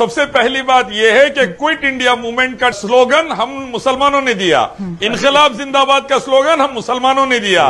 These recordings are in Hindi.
सबसे पहली बात यह है कि क्विट इंडिया मूवमेंट का स्लोगन हम मुसलमानों ने दिया। इनकलाब जिंदाबाद का स्लोगन हम मुसलमानों ने दिया।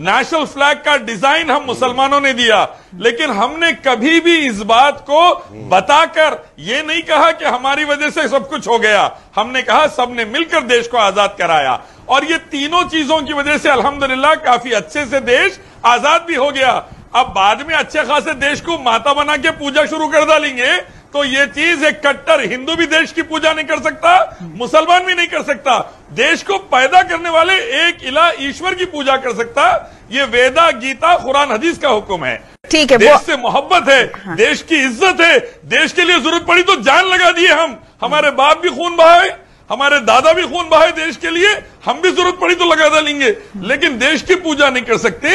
नेशनल फ्लैग का डिज़ाइन हम मुसलमानों ने दिया। लेकिन हमने कभी भी इस बात को बताकर ये नहीं कहा कि हमारी वजह से सब कुछ हो गया। हमने कहा सबने मिलकर देश को आज़ाद कराया। और ये तीनों चीज़ों की वजह से अल्हम्दुलिल्लाह काफ़ी अच्छे से देश आज़ाद भी हो गया। अब बाद में अच्छे खासे देश को माता बना के पूजा शुरू कर डालेंगे। तो ये चीज़ एक कट्टर हिंदू भी देश की पूजा नहीं कर सकता मुसलमान भी नहीं कर सकता। देश को पैदा करने वाले एक इला ईश्वर की पूजा कर सकता। ये वेदा गीता कुरान हदीस का हुक्म है। ठीक है देश से मोहब्बत है। देश की इज़्ज़त है। देश के लिए ज़रूरत पड़ी तो जान लगा दिए हम। हमारे बाप भी खून बहाए हमारे दादा भी खून बहाए देश के लिए हम भी ज़रूरत पड़ी तो लगा डालेंगे लेकिन देश की पूजा नहीं कर सकते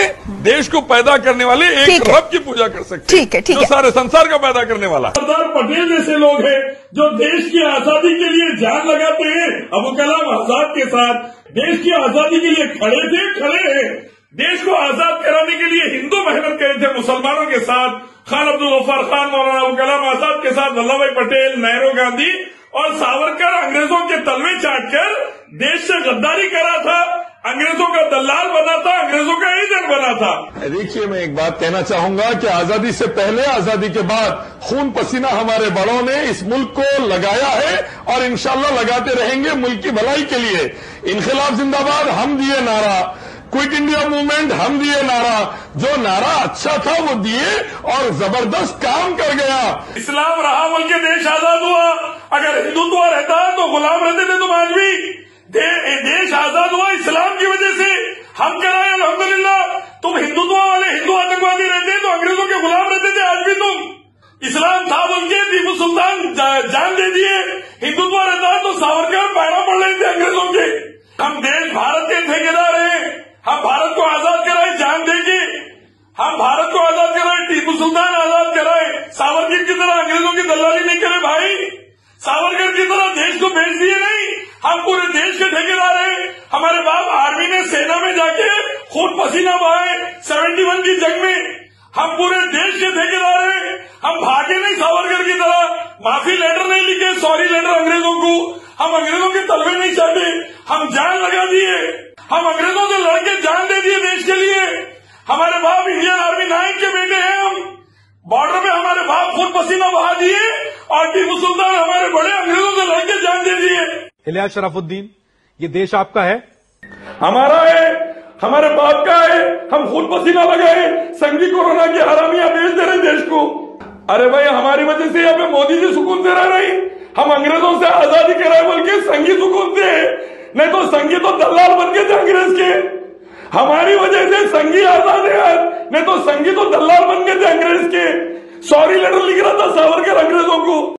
देश को पैदा करने वाले एक रब की पूजा कर सकते ठीक है, ठीक है। सारे संसार का पैदा करने वाला। सरदार पटेल जैसे लोग हैं जो देश की आज़ादी के लिए जान लगाते हैं अबू कलाम आज़ाद के साथ देश की आज़ादी के लिए खड़े थे खड़े हैं। देश को आज़ाद कराने के लिए हिंदू मेहनत करे थे मुसलमानों के साथ खान अब्दुल गफार खान मौलाना अबू कलाम आज़ाद के साथ वल्लभ भाई पटेल नेहरू गांधी और सावरकर अंग्रेज़ों के तलवे चाटकर देश से गद्दारी करा था। अंग्रेज़ों का दलाल बना था अंग्रेज़ों का एजेंट बना था। देखिए मैं एक बात कहना चाहूँगा कि आज़ादी से पहले आज़ादी के बाद खून पसीना हमारे बड़ों ने इस मुल्क को लगाया है और इंशाल्लाह लगाते रहेंगे मुल्क की भलाई के लिए। इनकलाब जिंदाबाद हम दिए नारा। क्विट इंडिया मूवमेंट हम दिए नारा। जो नारा अच्छा था वो दिए और ज़बरदस्त काम कर गया। इस्लाम रहा बल्कि देश आज़ाद हुआ। अगर हिंदुत्व रहता तो गुलाम रहते थे तुम आज भी। दे, देश आज़ाद हुआ इस्लाम की वजह से। हम कराए अल्हम्दुलिल्लाह तुम हिंदुत्व वाले हिंदू आतंकवादी रहते तो अंग्रेज़ों के गुलाम रहते थे आज भी तुम। इस्लाम था बोल के टीपू सुल्तान जा, जान दे दिए। हिंदुत्व रहता तो सावरकर पैरा पड़ रहे थे अंग्रेज़ों के। हम देश भारत के ठेकेदार हैं। हम भारत को आज़ाद कराए जान देंगे हम भारत को आज़ाद कराए टीपू सुल्तान आज़ाद कराए। सावरकर की तरह अंग्रेज़ों की दलाली सावरकर की तरह देश को बेच दिए नहीं। हम पूरे देश के ठेकेदार हैं। हमारे बाप आर्मी ने सेना में जाके खून पसीना बहाए सेवेंटी वन की जंग में। हम पूरे देश के ठेकेदार हैं। हम भागे नहीं सावरकर की तरह। माफ़ी लेटर नहीं लिखे, सॉरी लेटर अंग्रेज़ों को। हम अंग्रेज़ों के तलवे नहीं चाहते हम जान लगा दिए। हम अंग्रेज़ों से लड़के जान दे दिए देश के लिए। हमारे बाप इंडियन आर्मी नायक के बेटे हैं हम। बॉर्डर में हमारे बाप खुद पसीना बहा दिए। और टीपू अंग्रेज़ों से लड़के जान दे दिए। इलियास शराफुद्दीन ये देश आपका है? हमारा है हमारे बाप का है हम खून पसीना लगाए संगी कोरोना की हरामियाँ बेच दे रहे देश को। अरे भाई हमारी वजह से यहाँ पे मोदी जी सुकून से रह रही हम अंग्रेज़ों से आज़ादी कराए बोल के संगी सुकून से नहीं तो संगी तो दलाल बन गए थे अंग्रेज़ के। हमारी वजह से संगी आज़ाद है आज नहीं तो संगी तो दलाल बन गए थे अंग्रेज़ के। सॉरी लेटर लिख रहा था सावरकर अंग्रेज़ों को।